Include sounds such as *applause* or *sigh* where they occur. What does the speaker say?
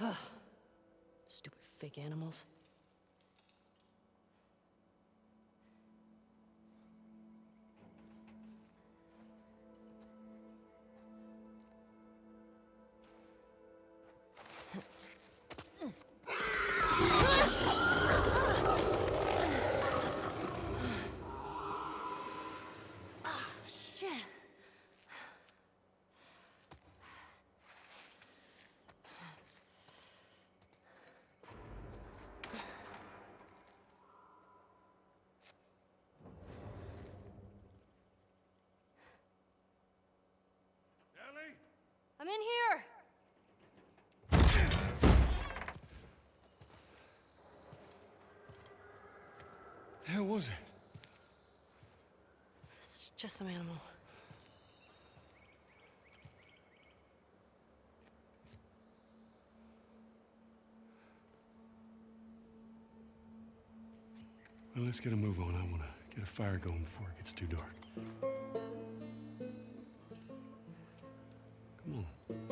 *sighs* Stupid fake animals. In here. The hell was it? It's just some animal. Well, let's get a move on. I want to get a fire going before it gets too dark. 嗯。